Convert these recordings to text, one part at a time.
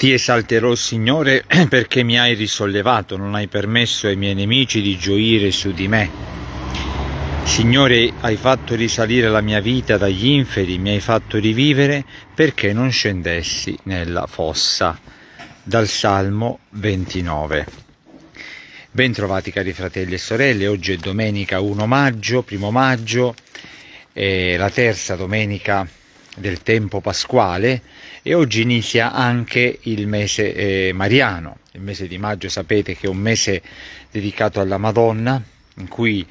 Ti esalterò, Signore, perché mi hai risollevato, non hai permesso ai miei nemici di gioire su di me. Signore, hai fatto risalire la mia vita dagli inferi, mi hai fatto rivivere perché non scendessi nella fossa. Dal Salmo 29. Bentrovati cari fratelli e sorelle, oggi è domenica 1 maggio, primo maggio, la terza domenica del tempo pasquale e oggi inizia anche il mese eh, mariano. Il mese di maggio sapete che è un mese dedicato alla Madonna in cui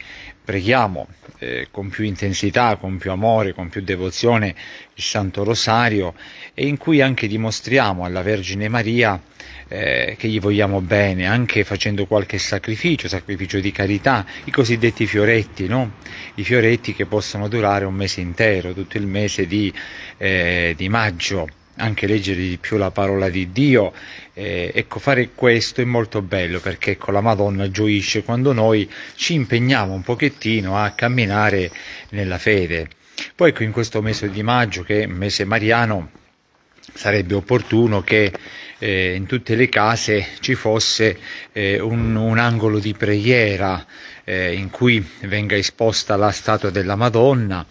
preghiamo eh, con più intensità, con più amore, con più devozione il Santo Rosario e in cui anche dimostriamo alla Vergine Maria eh, che gli vogliamo bene, anche facendo qualche sacrificio, sacrificio di carità, i cosiddetti fioretti, no? i fioretti che possono durare un mese intero, tutto il mese di, eh, di maggio anche leggere di più la parola di Dio. Eh, ecco, fare questo è molto bello perché ecco, la Madonna gioisce quando noi ci impegniamo un pochettino a camminare nella fede. Poi ecco, in questo mese di maggio, che è mese mariano, sarebbe opportuno che eh, in tutte le case ci fosse eh, un, un, angolo di preghiera eh, in cui venga esposta la statua della Madonna,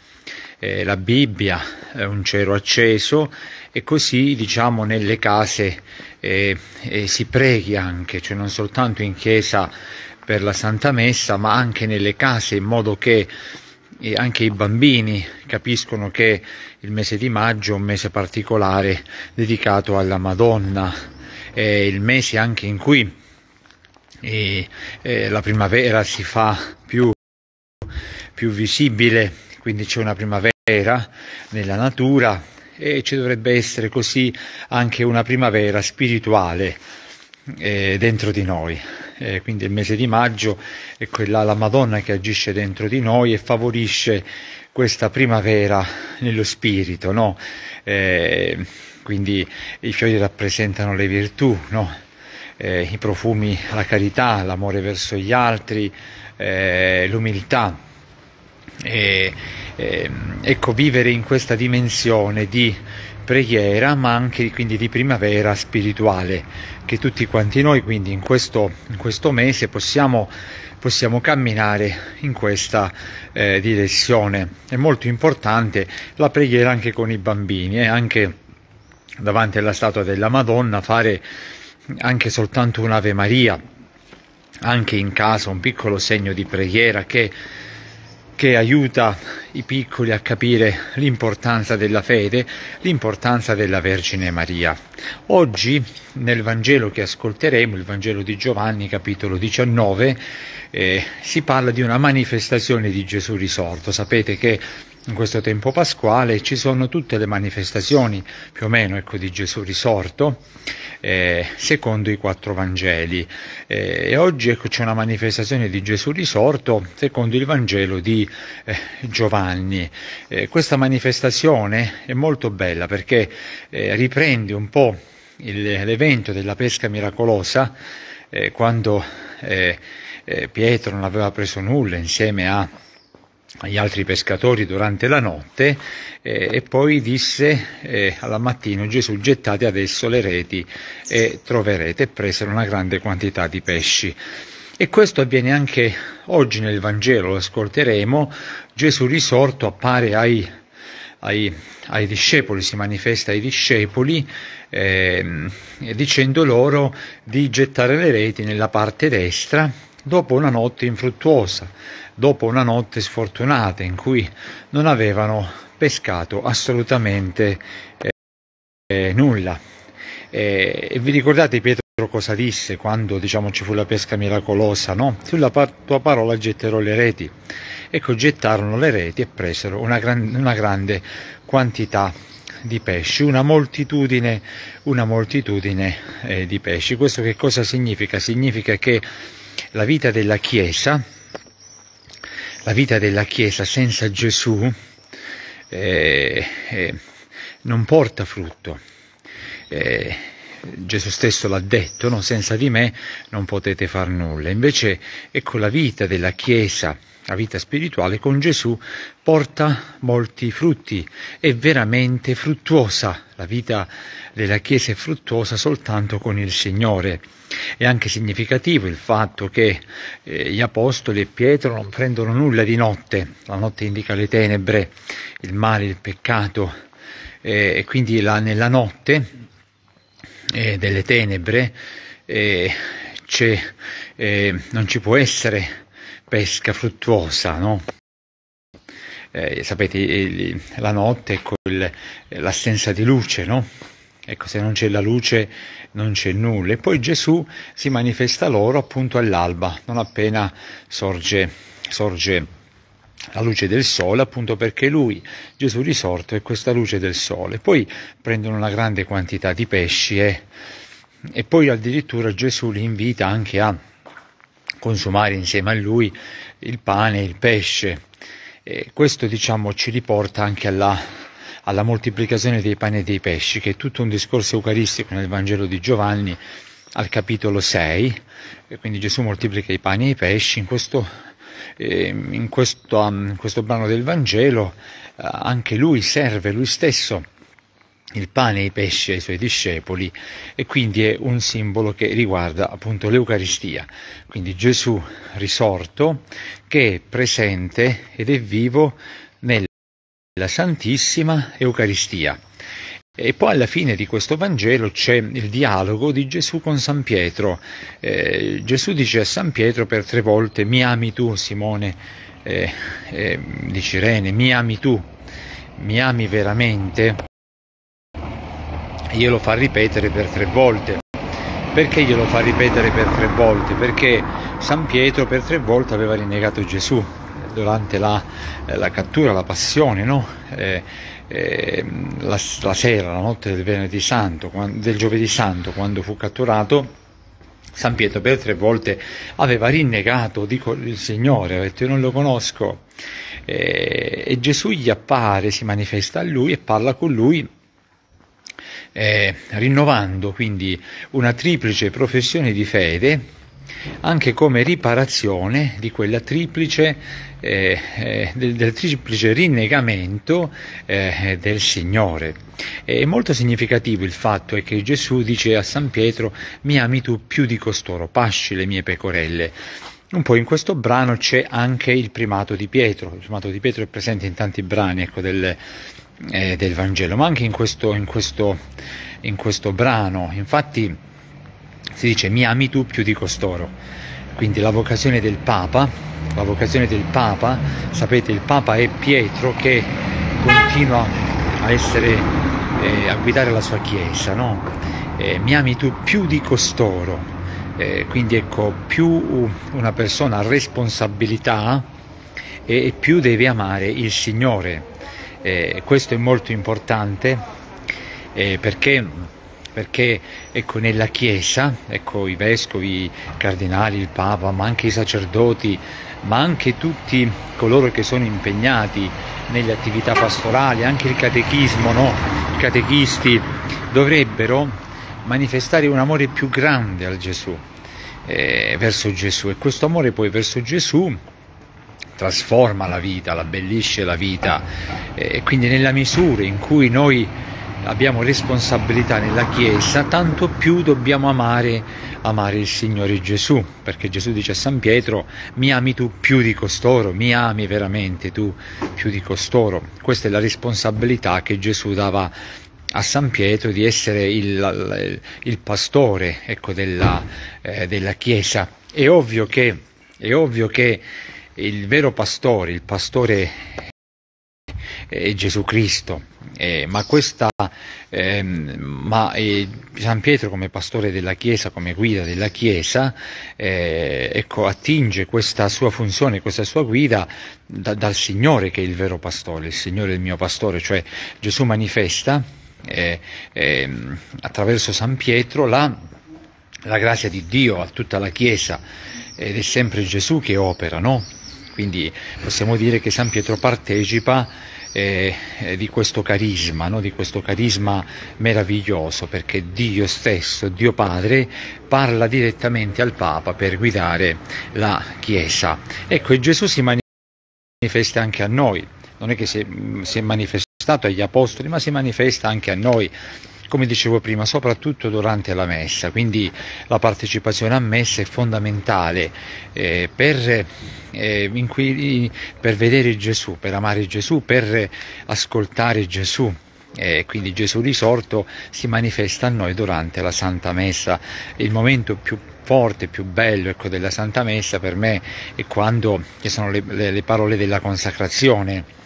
eh, la Bibbia, eh, un cero acceso e così diciamo nelle case eh, eh, si preghi anche, cioè non soltanto in chiesa per la Santa Messa ma anche nelle case in modo che eh, anche i bambini capiscono che il mese di maggio è un mese particolare dedicato alla Madonna, è il mese anche in cui la primavera si fa più, più visibile, quindi c'è una primavera nella natura e ci dovrebbe essere così anche una primavera spirituale eh, dentro di noi. Eh, quindi il mese di maggio è quella la Madonna che agisce dentro di noi e favorisce questa primavera nello spirito, no? eh, quindi i fiori rappresentano le virtù, no? eh, i profumi, la carità, l'amore verso gli altri, eh, l'umiltà. E, eh, ecco, vivere in questa dimensione di preghiera, ma anche quindi di primavera spirituale, che tutti quanti noi quindi in questo, in questo mese possiamo, possiamo, camminare in questa eh, direzione. È molto importante la preghiera anche con i bambini, eh, anche davanti alla statua della Madonna fare anche soltanto un'Ave Maria, anche in casa un piccolo segno di preghiera che che aiuta i piccoli a capire l'importanza della fede, l'importanza della Vergine Maria. Oggi nel Vangelo che ascolteremo, il Vangelo di Giovanni capitolo 19, eh, si parla di una manifestazione di Gesù risorto. Sapete che in questo tempo pasquale ci sono tutte le manifestazioni più o meno ecco, di Gesù risorto eh, secondo i quattro Vangeli eh, e oggi ecco, c'è una manifestazione di Gesù risorto secondo il Vangelo di eh, Giovanni. Eh, questa manifestazione è molto bella perché eh, riprende un po' l'evento della pesca miracolosa eh, quando Pietro non aveva preso nulla insieme a agli altri pescatori durante la notte eh, e poi disse eh, alla mattina Gesù gettate adesso le reti e troverete e presero una grande quantità di pesci. E questo avviene anche oggi nel Vangelo, lo ascolteremo, Gesù risorto appare ai, ai, ai discepoli, si manifesta ai discepoli eh, dicendo loro di gettare le reti nella parte destra dopo una notte infruttuosa, dopo una notte sfortunata in cui non avevano pescato assolutamente eh, nulla. Eh, e vi ricordate Pietro cosa disse quando diciamo, ci fu la pesca miracolosa? No? Sulla par- tua parola getterò le reti. Ecco, gettarono le reti e presero una, gran- una grande quantità di pesci, una moltitudine, una moltitudine eh, di pesci. Questo che cosa significa? Significa che la vita della Chiesa, la vita della Chiesa senza Gesù eh, eh, non porta frutto. Eh, Gesù stesso l'ha detto, no? senza di me non potete far nulla. Invece ecco la vita della Chiesa la vita spirituale con Gesù porta molti frutti, è veramente fruttuosa, la vita della Chiesa è fruttuosa soltanto con il Signore. È anche significativo il fatto che eh, gli Apostoli e Pietro non prendono nulla di notte, la notte indica le tenebre, il male, il peccato, eh, e quindi la, nella notte eh, delle tenebre eh, non ci può essere pesca fruttuosa, no? Eh, sapete, la notte è quel, l'assenza di luce, no? Ecco, se non c'è la luce non c'è nulla. E poi Gesù si manifesta loro appunto all'alba, non appena sorge, sorge la luce del sole, appunto perché lui, Gesù risorto, è questa luce del sole. Poi prendono una grande quantità di pesci e, e poi addirittura Gesù li invita anche a consumare insieme a lui il pane e il pesce. E questo diciamo ci riporta anche alla, alla moltiplicazione dei pani e dei pesci, che è tutto un discorso eucaristico nel Vangelo di Giovanni al capitolo 6, e quindi Gesù moltiplica i pani e i pesci, in questo, eh, in questo, um, in questo brano del Vangelo eh, anche lui serve, lui stesso, il pane e i pesci ai suoi discepoli e quindi è un simbolo che riguarda appunto l'Eucaristia, quindi Gesù risorto che è presente ed è vivo nella Santissima Eucaristia. E poi alla fine di questo Vangelo c'è il dialogo di Gesù con San Pietro. Eh, Gesù dice a San Pietro per tre volte mi ami tu Simone eh, eh, di Cirene, mi ami tu, mi ami veramente? Glielo fa ripetere per tre volte. Perché glielo fa ripetere per tre volte? Perché San Pietro per tre volte aveva rinnegato Gesù durante la, eh, la cattura, la passione, no? eh, eh, la, la, sera, la notte del venerdì santo, quando, del giovedì santo, quando fu catturato. San Pietro per tre volte aveva rinnegato, dico il Signore, ha detto io non lo conosco. Eh, e Gesù gli appare, si manifesta a lui e parla con lui eh, rinnovando quindi una triplice professione di fede anche come riparazione di quella triplice, eh, eh, del, del, triplice rinnegamento eh, del Signore. È molto significativo il fatto è che Gesù dice a San Pietro mi ami tu più di costoro, pasci le mie pecorelle. Un po' in questo brano c'è anche il primato di Pietro, il primato di Pietro è presente in tanti brani ecco, del, eh, del Vangelo, ma anche in questo, in, questo, in questo brano. Infatti si dice mi ami tu più di costoro. Quindi la vocazione del Papa, la vocazione del Papa, sapete il Papa è Pietro che continua a essere, eh, a guidare la sua Chiesa, no? eh, mi ami tu più di costoro. Eh, quindi ecco, più una persona ha responsabilità e più deve amare il Signore eh, questo è molto importante eh, perché, perché ecco, nella Chiesa, ecco, i vescovi, i cardinali, il Papa, ma anche i sacerdoti, ma anche tutti coloro che sono impegnati nelle attività pastorali, anche il catechismo, no? i catechisti dovrebbero manifestare un amore più grande al Gesù, eh, verso Gesù e questo amore poi verso Gesù trasforma la vita, la abbellisce la vita e quindi nella misura in cui noi abbiamo responsabilità nella Chiesa, tanto più dobbiamo amare, amare il Signore Gesù, perché Gesù dice a San Pietro, mi ami tu più di costoro, mi ami veramente tu più di costoro. Questa è la responsabilità che Gesù dava a San Pietro di essere il, il, pastore ecco, della, eh, della Chiesa. È ovvio che, è ovvio che il vero pastore, il pastore è Gesù Cristo, eh, ma, questa, eh, ma eh, San Pietro come pastore della Chiesa, come guida della Chiesa, eh, ecco, attinge questa sua funzione, questa sua guida da, dal Signore che è il vero pastore, il Signore è il mio pastore, cioè Gesù manifesta eh, ehm, attraverso San Pietro la, la grazia di Dio a tutta la Chiesa. Ed è sempre Gesù che opera, no? Quindi possiamo dire che San Pietro partecipa eh, di questo carisma, no? di questo carisma meraviglioso, perché Dio stesso, Dio Padre, parla direttamente al Papa per guidare la Chiesa. Ecco, e Gesù si manifesta anche a noi, non è che si è, si è manifestato agli apostoli, ma si manifesta anche a noi come dicevo prima, soprattutto durante la messa, quindi la partecipazione a messa è fondamentale eh, per, eh, cui, per vedere Gesù, per amare Gesù, per ascoltare Gesù. E quindi Gesù risorto si manifesta a noi durante la Santa Messa. Il momento più forte, più bello ecco, della Santa Messa per me è quando ci sono le, le parole della consacrazione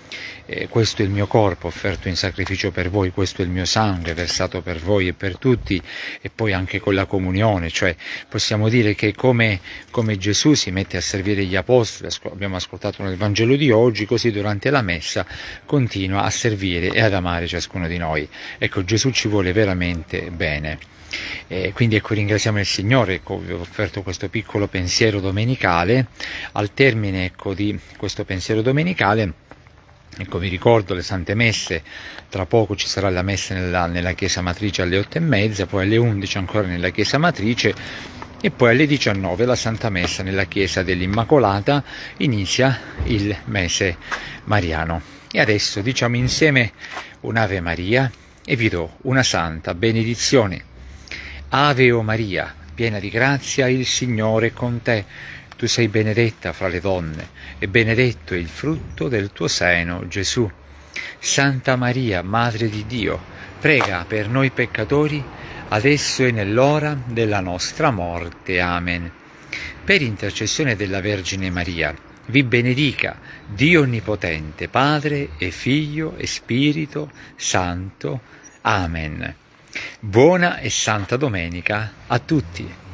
eh, questo è il mio corpo offerto in sacrificio per voi, questo è il mio sangue versato per voi e per tutti, e poi anche con la comunione, cioè possiamo dire che come, come Gesù si mette a servire gli apostoli, abbiamo ascoltato nel Vangelo di oggi, così durante la messa continua a servire e ad amare ciascuno di noi. Ecco, Gesù ci vuole veramente bene. Eh, quindi ecco ringraziamo il Signore, ecco, vi ho offerto questo piccolo pensiero domenicale, al termine ecco, di questo pensiero domenicale Ecco, vi ricordo le Sante Messe, tra poco ci sarà la messa nella, nella chiesa matrice alle 8 e mezza, poi alle 11 ancora nella chiesa matrice e poi alle 19 la Santa Messa nella chiesa dell'Immacolata inizia il mese mariano. E adesso diciamo insieme un'Ave Maria e vi do una santa benedizione. Ave o Maria, piena di grazia, il Signore è con te tu sei benedetta fra le donne, e benedetto il frutto del tuo seno, Gesù. Santa Maria, Madre di Dio, prega per noi peccatori, adesso e nell'ora della nostra morte. Amen. Per intercessione della Vergine Maria, vi benedica Dio Onnipotente, Padre e Figlio e Spirito Santo. Amen. Buona e santa domenica a tutti.